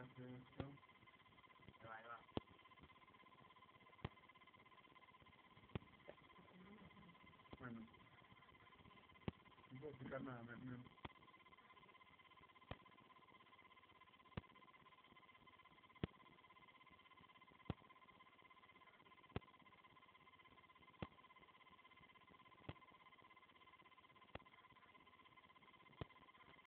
hacer esto. Ahí va. Bueno. No puedo explicar nada, me, me,